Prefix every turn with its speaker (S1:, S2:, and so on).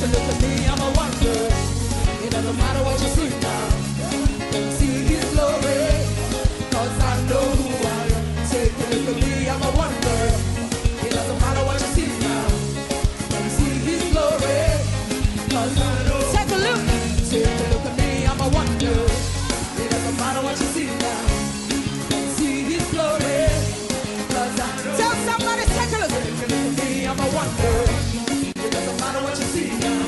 S1: to a Take a look at me, I'm a wonder. It doesn't matter what you see now. See his I. Take a look. Take a look at me, I'm a wonder. It doesn't matter what you see now. See his I know. Tell somebody, take a look. Take a look at me, I'm a wonder what you see now.